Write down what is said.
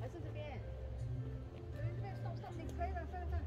还是这边？这边这边顶可以，了算了，